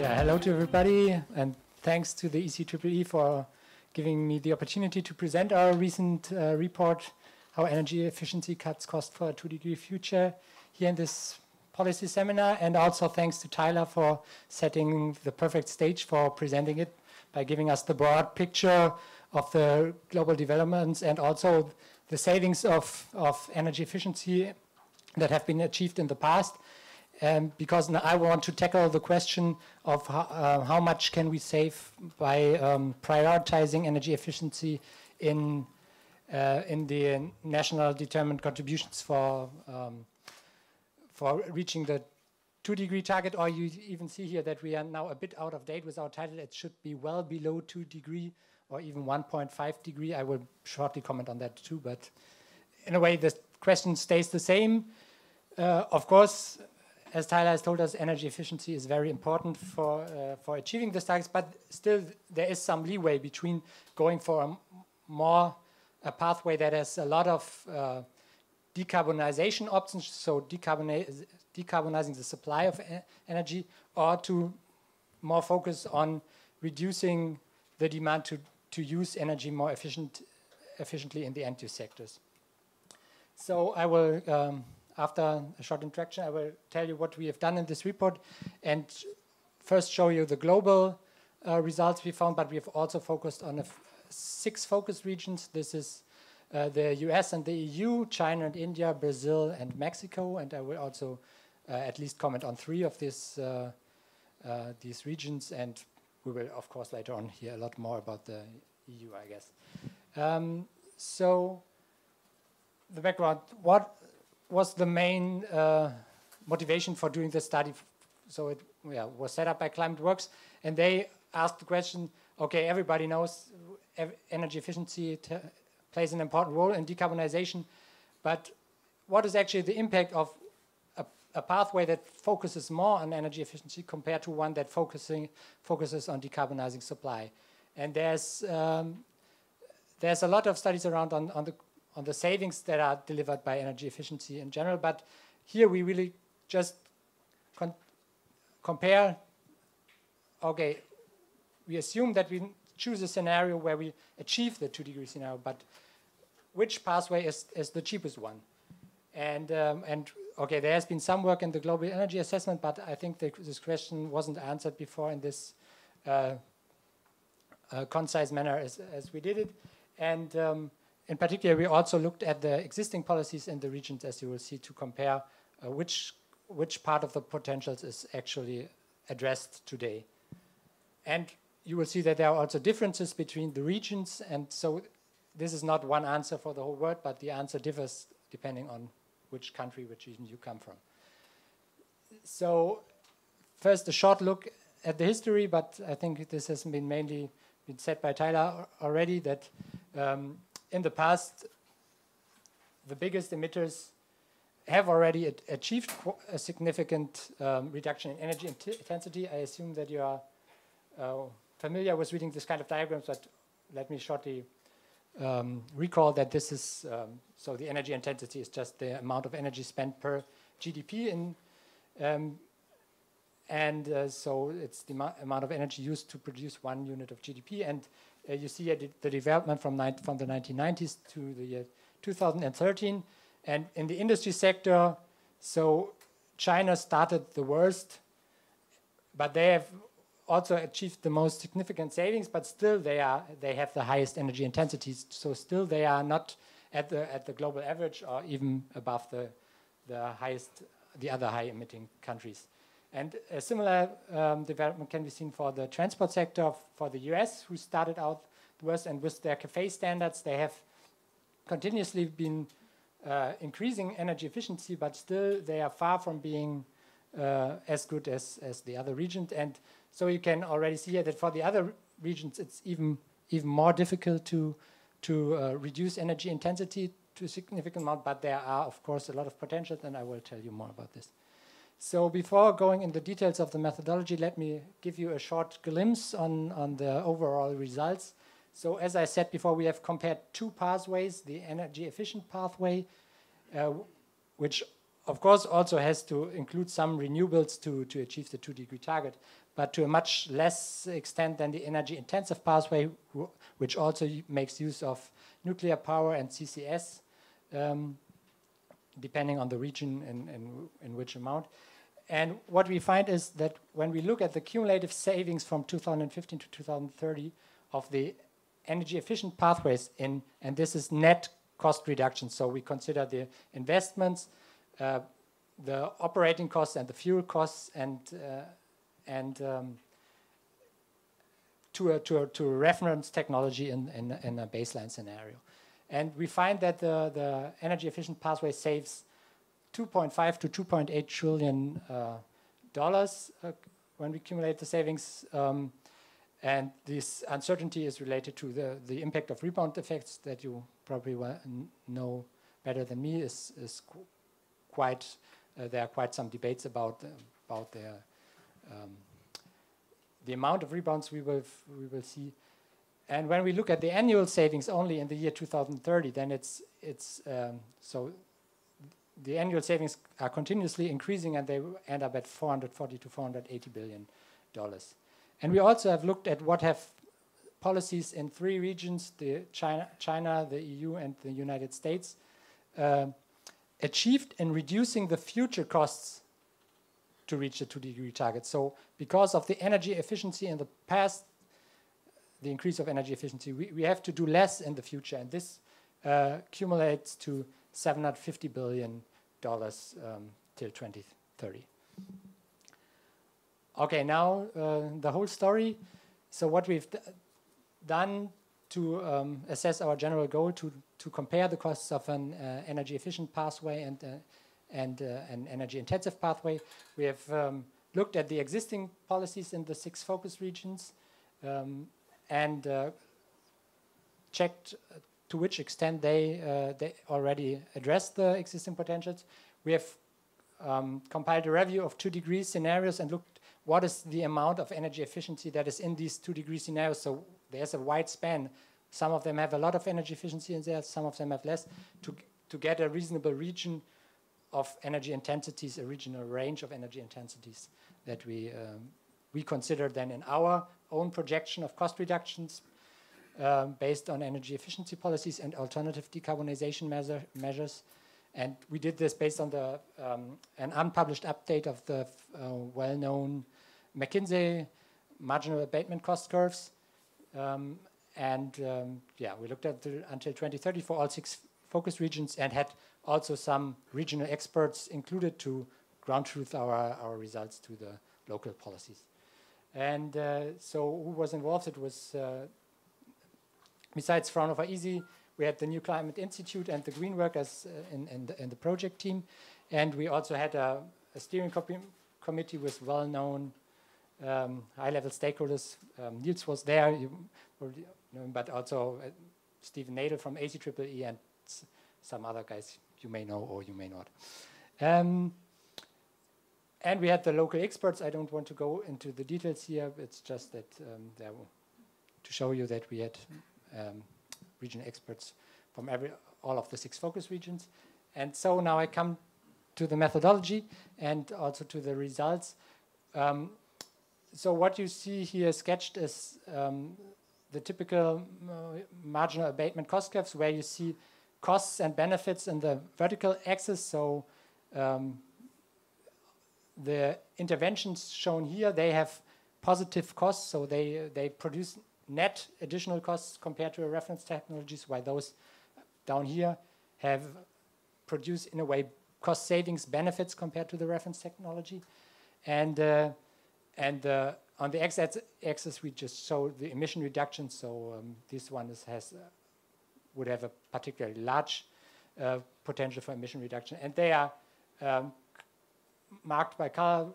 Yeah, hello to everybody, and thanks to the ECEEE for giving me the opportunity to present our recent uh, report, How Energy Efficiency Cuts Cost for a Two-Degree Future, here in this policy seminar, and also thanks to Tyler for setting the perfect stage for presenting it by giving us the broad picture of the global developments and also the savings of, of energy efficiency that have been achieved in the past. Um, because I want to tackle the question of how, uh, how much can we save by um, prioritizing energy efficiency in uh, in the national determined contributions for um, for reaching the two degree target. Or you even see here that we are now a bit out of date with our title. It should be well below two degree or even 1.5 degree. I will shortly comment on that too. But in a way, the question stays the same. Uh, of course, as Tyler has told us, energy efficiency is very important for uh, for achieving the targets. But still, there is some leeway between going for a more a pathway that has a lot of uh, decarbonization options, so decarbonize, decarbonizing the supply of e energy, or to more focus on reducing the demand to to use energy more efficient efficiently in the end-use sectors. So I will. Um, after a short introduction, I will tell you what we have done in this report and first show you the global uh, results we found, but we have also focused on six focus regions. This is uh, the US and the EU, China and India, Brazil and Mexico, and I will also uh, at least comment on three of these, uh, uh, these regions, and we will, of course, later on hear a lot more about the EU, I guess. Um, so the background, what was the main uh, motivation for doing this study. So it yeah, was set up by ClimateWorks, and they asked the question, okay, everybody knows energy efficiency plays an important role in decarbonization, but what is actually the impact of a, a, pathway that focuses more on energy efficiency compared to one that focusing, focuses on decarbonizing supply? And there's, um, there's a lot of studies around on, on the on the savings that are delivered by energy efficiency in general. But here we really just compare, okay, we assume that we choose a scenario where we achieve the two degree scenario, but which pathway is, is the cheapest one? And, um, and okay, there has been some work in the global energy assessment, but I think the, this question wasn't answered before in this uh, uh, concise manner as, as we did it. And um, in particular, we also looked at the existing policies in the regions, as you will see, to compare uh, which, which part of the potentials is actually addressed today. And you will see that there are also differences between the regions, and so this is not one answer for the whole world, but the answer differs depending on which country, which region you come from. So first, a short look at the history, but I think this has been mainly been said by Tyler already, that um, in the past, the biggest emitters have already achieved a significant um, reduction in energy intensity. I assume that you are uh, familiar with reading this kind of diagrams, but let me shortly um, recall that this is, um, so the energy intensity is just the amount of energy spent per GDP in, um, and uh, so it's the amount of energy used to produce one unit of GDP. And uh, you see the development from, from the 1990s to the year 2013. And in the industry sector, so China started the worst, but they have also achieved the most significant savings, but still they are they have the highest energy intensities. So still they are not at the at the global average or even above the the highest the other high emitting countries. And a similar um, development can be seen for the transport sector for the US, who started out the worst, and with their CAFE standards, they have continuously been uh, increasing energy efficiency, but still they are far from being uh, as good as, as the other regions. And so you can already see that for the other regions, it's even even more difficult to to uh, reduce energy intensity to a significant amount. But there are, of course, a lot of potentials, and I will tell you more about this. So before going into details of the methodology, let me give you a short glimpse on, on the overall results. So as I said before, we have compared two pathways, the energy efficient pathway, uh, which of course also has to include some renewables to, to achieve the two degree target. but to a much less extent than the energy intensive pathway, which also makes use of nuclear power and CCS, um, depending on the region and, and in which amount. And what we find is that when we look at the cumulative savings from 2015 to 2030 of the energy efficient pathways in, and this is net cost reduction. So we consider the investments, uh, the operating costs and the fuel costs and uh, and um, to, a, to, a, to a reference technology in, in, in, a baseline scenario. And we find that the, the energy efficient pathway saves 2.5 to 2.8 trillion uh, dollars uh, when we accumulate the savings. Um, and this uncertainty is related to the, the impact of rebound effects that you probably know better than me is, is qu quite, uh, there are quite some debates about, about their um, the amount of rebounds we will, we will see. And when we look at the annual savings only in the year 2030, then it's, it's um, so the annual savings are continuously increasing and they end up at 440 to 480 billion dollars. And we also have looked at what have policies in three regions, the China, China the EU, and the United States, uh, achieved in reducing the future costs to reach the two degree target. So because of the energy efficiency in the past, the increase of energy efficiency, we, we have to do less in the future. And this uh, accumulates to 750 billion dollars um, till 2030. Okay, now uh, the whole story. So what we've done to um, assess our general goal to to compare the costs of an uh, energy efficient pathway and uh, and uh, an energy intensive pathway. We have um, looked at the existing policies in the six focus regions um, and uh, checked to which extent they, uh, they already address the existing potentials. We have um, compiled a review of two degree scenarios and looked what is the amount of energy efficiency that is in these two degree scenarios. So there's a wide span. Some of them have a lot of energy efficiency in there, some of them have less, to, to get a reasonable region of energy intensities, a regional range of energy intensities that we, um, we consider then in our own projection of cost reductions um, based on energy efficiency policies and alternative decarbonization measure, measures. And we did this based on the um, an unpublished update of the uh, well-known McKinsey marginal abatement cost curves. Um, and um, yeah, we looked at the, until 2030 for all six focus regions and had also some regional experts included to ground truth our, our results to the local policies. And uh, so who was involved? It was, uh, besides Fraunhofer ISI, we had the New Climate Institute and the Green Workers uh, in, in, the, in, the, project team. And we also had a, a steering co committee with well-known um, high-level stakeholders. Um, Niels was there, you, but also uh, Steven Nadel from ACEEE and some other guys you may know or you may not. Um, and we had the local experts. I don't want to go into the details here. It's just that um, to show you that we had um, regional experts from every all of the six focus regions. And so now I come to the methodology and also to the results. Um, so what you see here sketched is um, the typical uh, marginal abatement cost curves where you see costs and benefits in the vertical axis. So um, the interventions shown here, they have positive costs, so they, they produce net additional costs compared to a reference technologies, while those down here have produced, in a way, cost savings benefits compared to the reference technology. And, uh, and uh, on the x-axis, we just show the emission reduction. So um, this one is, has uh, would have a particularly large uh, potential for emission reduction. And they are um, marked by color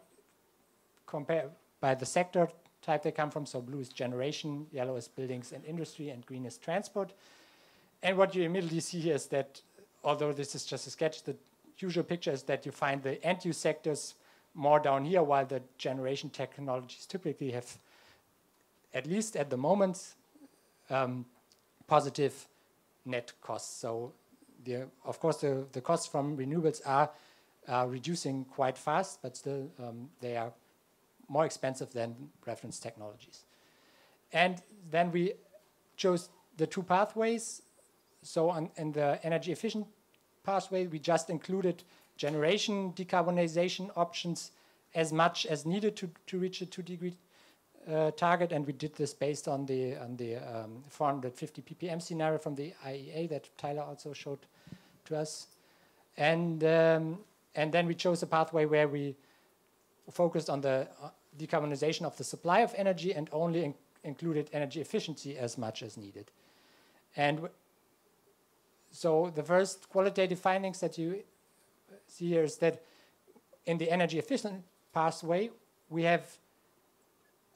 compare by the sector type they come from. So blue is generation, yellow is buildings and industry, and green is transport. And what you immediately see here is that, although this is just a sketch, the usual picture is that you find the end-use sectors more down here, while the generation technologies typically have, at least at the moment, um, positive net costs. So the, of course, the, the costs from renewables are, are reducing quite fast, but still um, they are more expensive than reference technologies. And then we chose the two pathways. So on, in the energy efficient pathway, we just included generation decarbonization options as much as needed to, to reach a two degree uh, target, and we did this based on the on the um, 450 ppm scenario from the IEA that Tyler also showed to us, and um, and then we chose a pathway where we focused on the uh, decarbonization of the supply of energy and only in included energy efficiency as much as needed, and so the first qualitative findings that you see here is that in the energy efficient pathway we have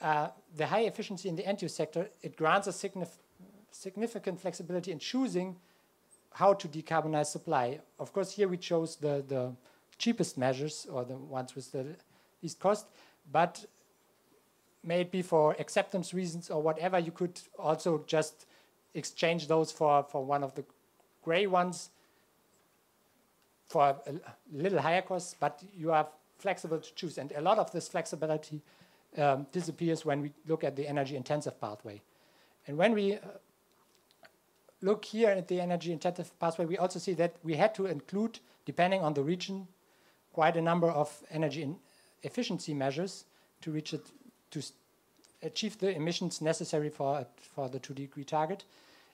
uh, the high efficiency in the end-use sector, it grants a signif significant flexibility in choosing how to decarbonize supply. Of course, here we chose the, the cheapest measures or the ones with the least cost, but maybe for acceptance reasons or whatever, you could also just exchange those for, for one of the gray ones for a little higher cost, but you are flexible to choose. And a lot of this flexibility um, disappears when we look at the energy intensive pathway. And when we uh, look here at the energy intensive pathway, we also see that we had to include, depending on the region, quite a number of energy efficiency measures to reach it, to achieve the emissions necessary for, for the two degree target.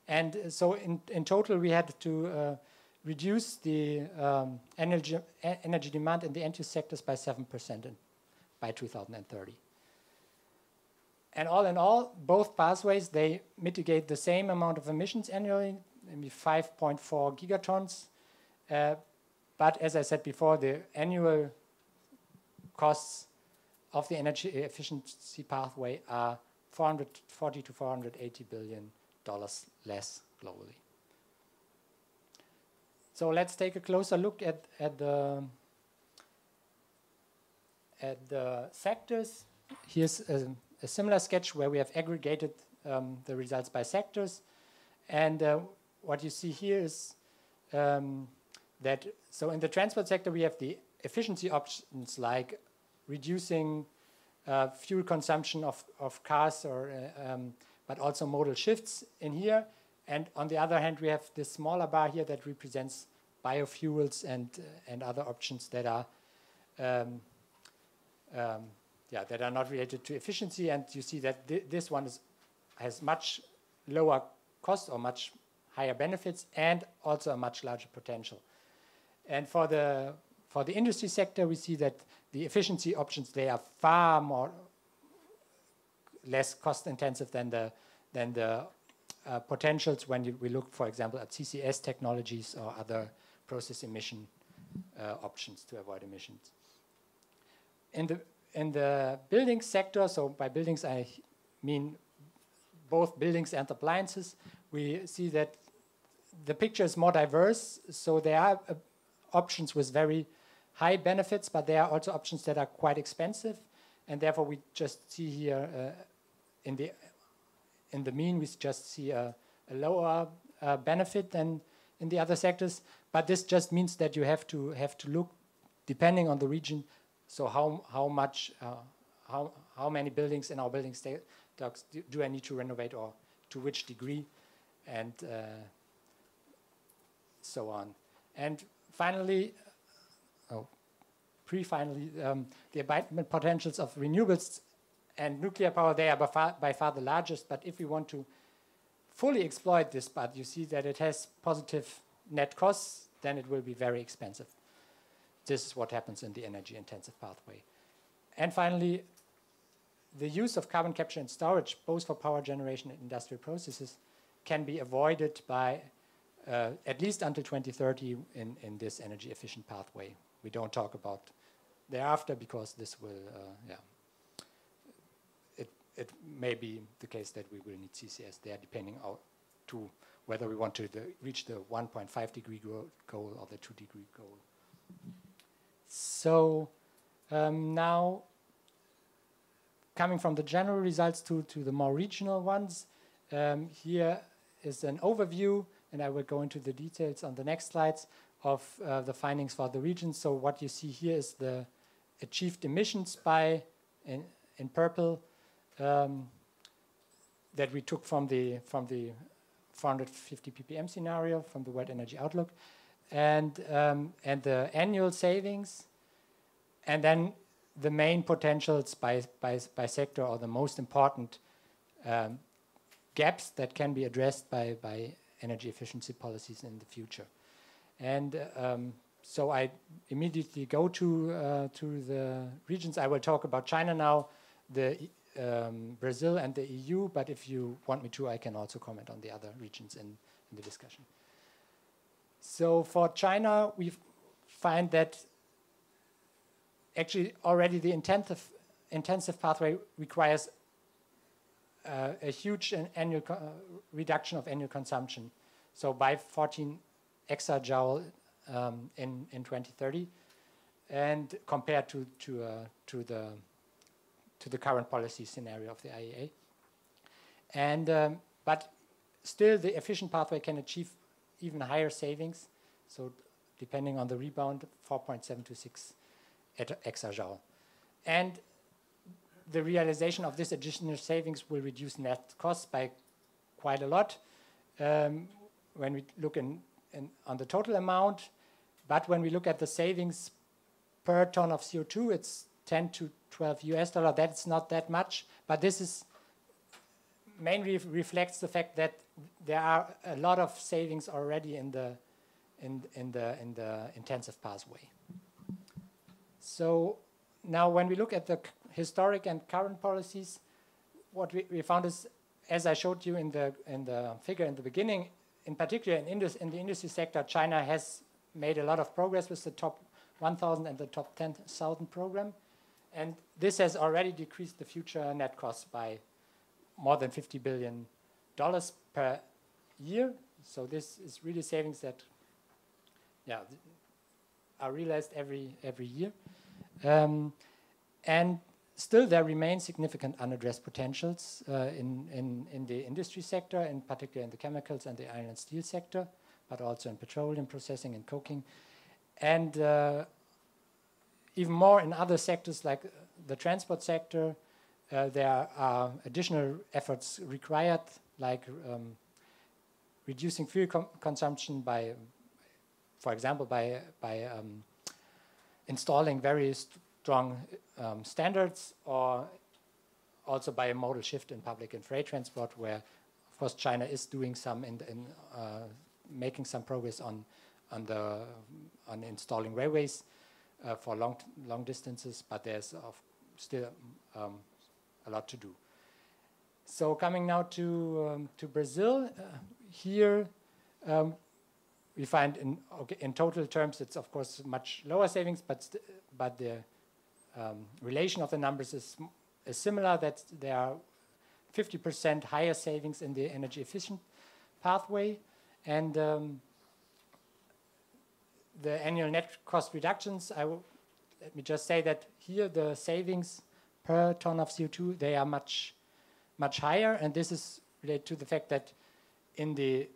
And uh, so in, in total, we had to uh, reduce the um, energy, energy demand in the end-use sectors by 7% in, by 2030. And all in all, both pathways, they mitigate the same amount of emissions annually, maybe 5.4 gigatons. Uh, but as I said before, the annual costs of the energy efficiency pathway are 440 to 480 billion dollars less globally. So let's take a closer look at, at the at the sectors. Here's a a similar sketch where we have aggregated um, the results by sectors. And uh, what you see here is um, that, so in the transport sector, we have the efficiency options like reducing uh, fuel consumption of, of cars, or, uh, um, but also modal shifts in here. And on the other hand, we have this smaller bar here that represents biofuels and, uh, and other options that are um, um, yeah, that are not related to efficiency. And you see that th this one is, has much lower cost or much higher benefits and also a much larger potential. And for the, for the industry sector, we see that the efficiency options, they are far more less cost intensive than the, than the uh, potentials when you, we look, for example, at CCS technologies or other process emission uh, options to avoid emissions. In the in the building sector, so by buildings I mean both buildings and appliances, we see that the picture is more diverse. So there are uh, options with very high benefits, but there are also options that are quite expensive, and therefore we just see here uh, in the in the mean we just see a, a lower uh, benefit than in the other sectors. But this just means that you have to have to look, depending on the region, so how how much uh, how how many buildings in our building stocks do, do, I need to renovate, or to which degree, and uh, so on. And finally, pre-finally, um, the abatement potentials of renewables and nuclear power they are by far, by far the largest. But if we want to fully exploit this, but you see that it has positive net costs, then it will be very expensive. This is what happens in the energy intensive pathway. And finally, the use of carbon capture and storage, both for power generation and industrial processes, can be avoided by uh, at least until 2030 in, in this energy efficient pathway. We don't talk about thereafter because this will, uh, yeah, it, it may be the case that we will need CCS there depending on to whether we want to the, reach the 1.5 degree goal or the 2 degree goal. So um, now, coming from the general results to, to the more regional ones, um, here is an overview, and I will go into the details on the next slides of uh, the findings for the region. So what you see here is the achieved emissions by in, in purple um, that we took from the from the 450 ppm scenario from the World Energy Outlook, and um, and the annual savings, and then the main potentials by by by sector or the most important um, gaps that can be addressed by by energy efficiency policies in the future, and um, so I immediately go to uh, to the regions. I will talk about China now, the um, Brazil and the EU. But if you want me to, I can also comment on the other regions in, in the discussion. So for China, we find that actually already the intensive intensive pathway requires uh, a huge annual uh, reduction of annual consumption. So by 14 exajoule um, in in 2030, and compared to to uh, to the to the current policy scenario of the IEA. And um, but still, the efficient pathway can achieve even higher savings. So depending on the rebound, 4.7 to 6 exajoule. And the realization of this additional savings will reduce net costs by quite a lot um, when we look in, in, on the total amount. But when we look at the savings per ton of CO2, it's 10 to 12 US dollar. That's not that much, but this is mainly reflects the fact that there are a lot of savings already in the in in the in the intensive pathway. So now, when we look at the historic and current policies, what we, we found is, as I showed you in the in the figure in the beginning, in particular in, in the industry sector, China has made a lot of progress with the top 1,000 and the top 10,000 program. And this has already decreased the future net cost by more than 50 billion dollars per year. So this is really savings that, yeah, are realized every every year. Um, and still, there remain significant unaddressed potentials uh, in, in in the industry sector, in particular in the chemicals and the iron and steel sector, but also in petroleum processing and coking. And uh, even more in other sectors like the transport sector, uh, there are additional efforts required, like um, reducing fuel consumption by, for example, by by um, installing very strong um, standards, or also by a modal shift in public and freight transport, where, of course, China is doing some in, in uh, making some progress on on the on installing railways uh, for long long distances, but there's still um, a lot to do. So coming now to um, to Brazil, uh, here um, we find in okay, in total terms it's of course much lower savings, but but the um, relation of the numbers is, is similar. That there are 50% higher savings in the energy efficient pathway, and um, the annual net cost reductions, I will, let me just say that here the savings per ton of CO2, they are much, much higher. And this is related to the fact that in the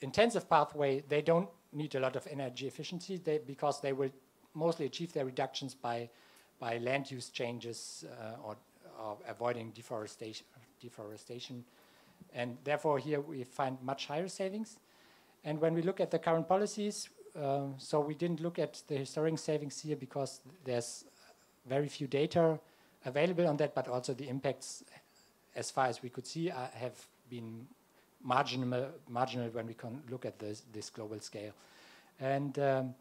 intensive pathway, they don't need a lot of energy efficiency they, because they will mostly achieve their reductions by, by land use changes uh, or, or, avoiding deforestation, deforestation. And therefore, here we find much higher savings. And when we look at the current policies, um, so we didn't look at the historic savings here because there's very few data available on that, but also the impacts, as far as we could see, uh, have been marginal, marginal when we can look at this, this global scale. And um,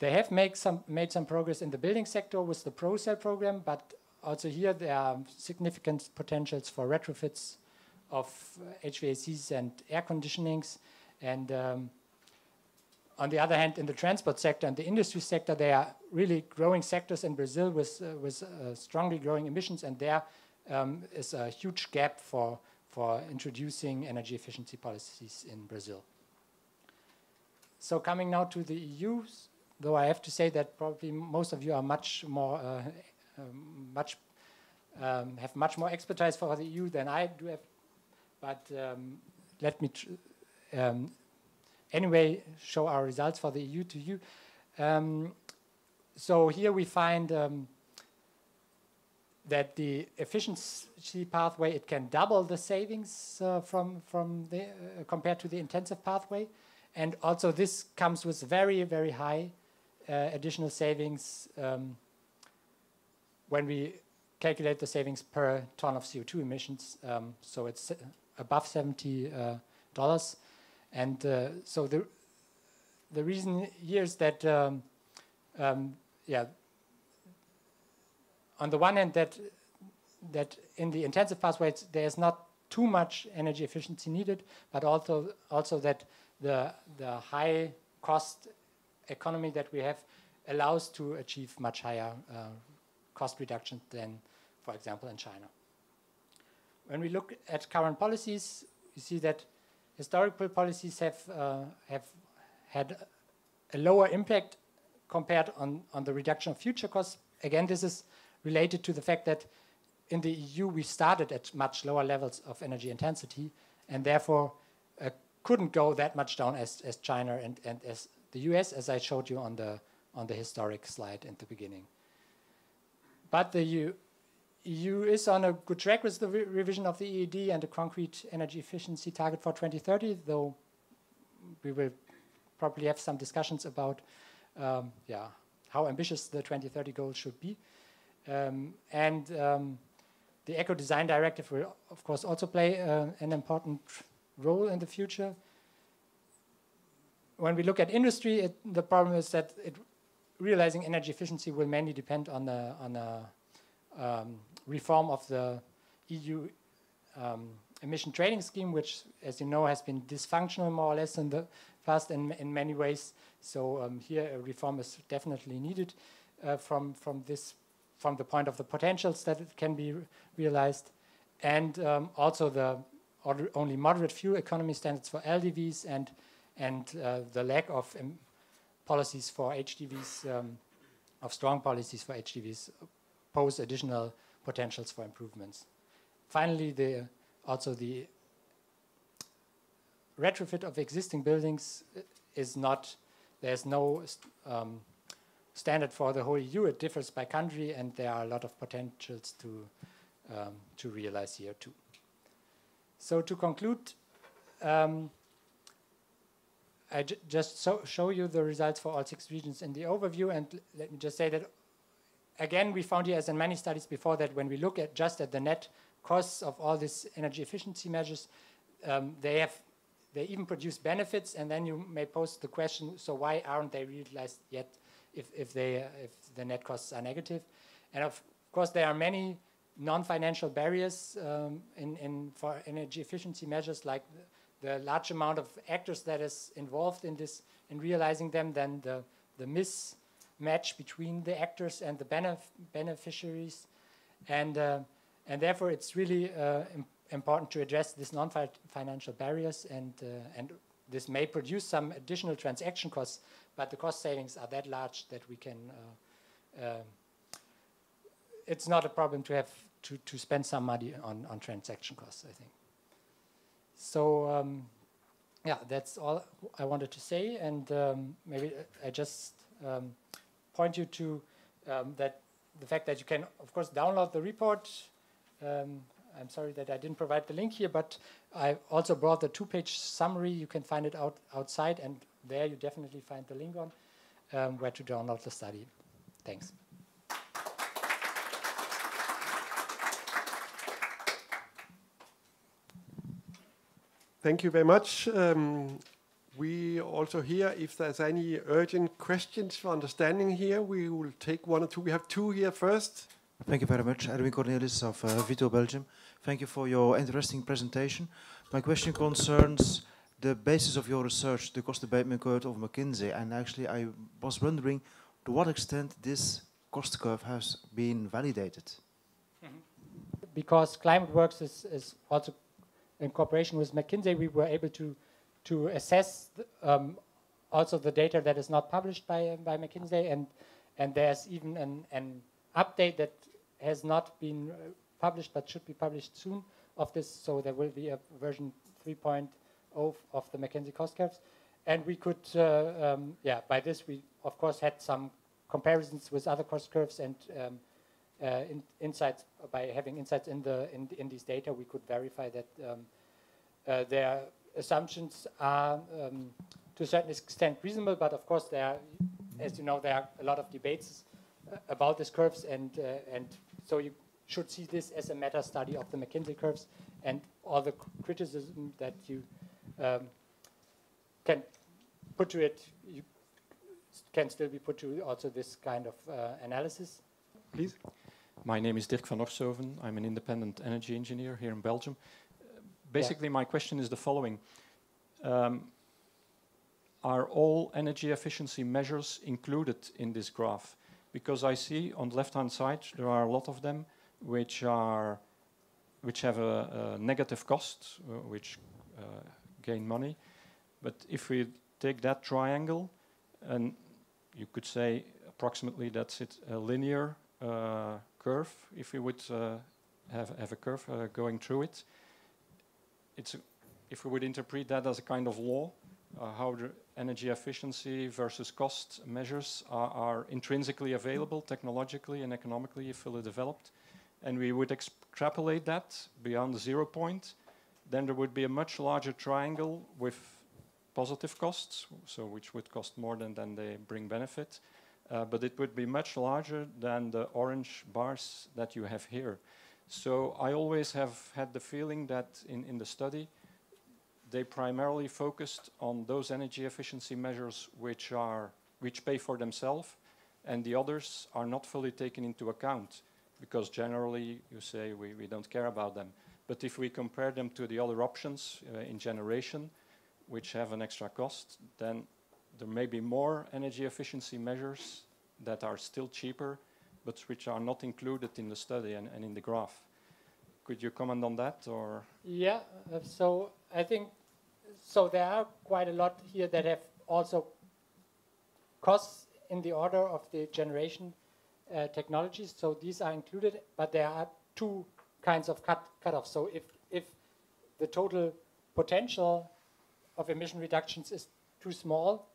they have made some, made some progress in the building sector with the PROCEL program, but also here there are significant potentials for retrofits of HVACs and air conditionings. And um, on the other hand, in the transport sector and the industry sector, they are really growing sectors in Brazil with, uh, with uh, strongly growing emissions, and there um, is a huge gap for, for introducing energy efficiency policies in Brazil. So coming now to the EU, though I have to say that probably most of you are much more, uh, um, much, um, have much more expertise for the EU than I do have, but um, let me um, anyway show our results for the EU to you. Um, so here we find that the efficiency pathway it can double the savings uh, from from the uh, compared to the intensive pathway, and also this comes with very very high additional savings um, when we calculate the savings per ton of CO2 emissions. Um, so it's above seventy uh, dollars, and uh, so the the reason here is that um, um, yeah on the one hand that that in the intensive pathways there is not too much energy efficiency needed, but also also that the the high cost economy that we have allows to achieve much higher uh, cost reduction than, for example, in China. When we look at current policies, you see that historical policies have uh, have had a lower impact compared on, on the reduction of future costs. Again, this is related to the fact that in the EU we started at much lower levels of energy intensity and therefore uh, couldn't go that much down as, as China and, and as the US, as I showed you on the, on the historic slide at the beginning. But the EU, EU is on a good track with the re revision of the EED and the concrete energy efficiency target for 2030, though we will probably have some discussions about um, yeah, how ambitious the 2030 goal should be. Um, and um, the Eco Design Directive will, of course, also play uh, an important role in the future. When we look at industry, it, the problem is that it, realizing energy efficiency will mainly depend on the on um, reform of the EU um, emission trading scheme, which, as you know, has been dysfunctional more or less in the past in, in many ways. So um, here a reform is definitely needed uh, from, from this from the point of the potentials that it can be re realized, and um, also the only moderate fuel economy standards for LDVs and and uh, the lack of um, policies for HDVs, um, of strong policies for HDVs, pose additional potentials for improvements. Finally, the also the retrofit of existing buildings is not there's no um, standard for the whole EU. It differs by country, and there are a lot of potentials to um, to realize here too. So to conclude, um, I just so show you the results for all six regions in the overview, and let me just say that again, we found here, as in many studies before, that when we look at just at the net costs of all these energy efficiency measures, um, they have they even produce benefits, and then you may pose the question: so why aren't they realized yet? if, if, they, if the net costs are negative. And of course, there are many non-financial barriers um, in, in for energy efficiency measures, like the, the, large amount of actors that is involved in this, in realizing them, then the, the mismatch between the actors and the benef beneficiaries. And, uh, and therefore, it's really uh, Im important to address these non-financial barriers, and, uh, and this may produce some additional transaction costs, but the cost savings are that large that we can. Uh, uh, it's not a problem to have to, to spend some money on, on transaction costs, I think. So um, yeah, that's all I wanted to say, and um, maybe I just um, point you to um, that the fact that you can, of course, download the report. Um, I'm sorry that I didn't provide the link here, but I also brought the two-page summary. You can find it out outside, and there you definitely find the link on um, where to download the study. Thanks. Thank you very much. Um, we also hear if there's any urgent questions for understanding here, we will take one or two. We have two here first. Thank you very much. Edwin Cornelis of uh, Vito Belgium. Thank you for your interesting presentation. My question concerns the basis of your research, the cost abatement curve of McKinsey, and actually I was wondering to what extent this cost curve has been validated. Mm -hmm. Because ClimateWorks is, is also in cooperation with McKinsey, we were able to to assess the, um, also the data that is not published by by McKinsey, and and there's even an, an update that has not been published but should be published soon of this. So there will be a version 3.0 of, the McKinsey cost curves. And we could, uh, um, yeah, by this we of course had some comparisons with other cost curves and um, uh, in insights by having insights in the in, in these data, we could verify that um, uh, their assumptions are um, to a certain extent reasonable. But of course, there, are, as you know, there are a lot of debates uh, about these curves, and uh, and so you should see this as a meta study of the McKinsey curves and all the criticism that you um, can put to it. You can still be put to also this kind of uh, analysis. Please. My name is Dirk van Orshoven. I'm an independent energy engineer here in Belgium. Uh, basically, yeah. my question is the following. Um, are all energy efficiency measures included in this graph? Because I see on the left-hand side there are a lot of them which are which have a, a negative cost, uh, which uh, gain money. But if we take that triangle, and you could say approximately that's it, a linear uh, curve, if we would uh, have, have a curve uh, going through it. It's if we would interpret that as a kind of law, uh, how the energy efficiency versus cost measures are, are, intrinsically available technologically and economically if fully developed, and we would extrapolate that beyond the zero point, then there would be a much larger triangle with positive costs, so which would cost more than, than they bring benefit, uh, but it would be much larger than the orange bars that you have here. So I always have had the feeling that in, in the study, they primarily focused on those energy efficiency measures which are which pay for themselves, and the others are not fully taken into account because generally you say we, we don't care about them. But if we compare them to the other options uh, in generation, which have an extra cost, then there may be more energy efficiency measures that are still cheaper, but which are not included in the study and, and in the graph. Could you comment on that, or? Yeah. Uh, so I think so. There are quite a lot here that have also costs in the order of the generation uh, technologies. So these are included, but there are two kinds of cut cutoffs. So if if the total potential of emission reductions is too small,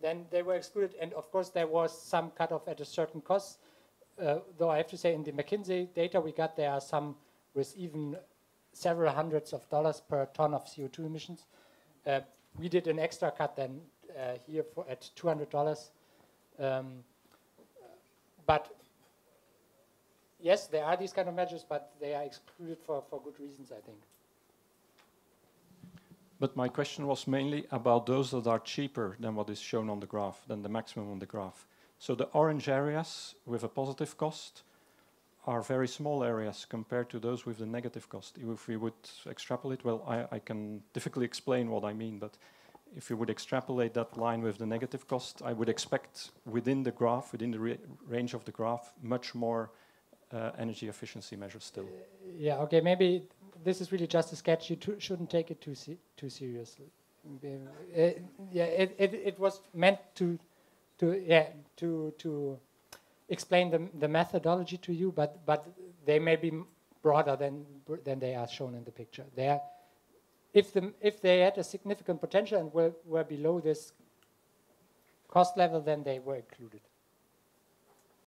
then they were excluded. And of course, there was some cutoff at a certain cost. Uh, though I have to say, in the McKinsey data we got, there are some with even several hundreds of dollars per ton of CO2 emissions. Uh, we did an extra cut then uh, here at $200. Um, but yes, there are these kind of measures, but they are excluded for, for good reasons, I think. But my question was mainly about those that are cheaper than what is shown on the graph, than the maximum on the graph. So the orange areas with a positive cost are very small areas compared to those with the negative cost. If we would extrapolate, well, I, I can difficultly explain what I mean, but if you would extrapolate that line with the negative cost, I would expect within the graph, within the range of the graph, much more uh, energy efficiency measures still. Yeah, okay, maybe this is really just a sketch. You shouldn't take it too se too seriously. Uh, yeah, it, it, it was meant to to yeah to to explain the the methodology to you, but but they may be broader than than they are shown in the picture. There, if the if they had a significant potential and were were below this cost level, then they were included.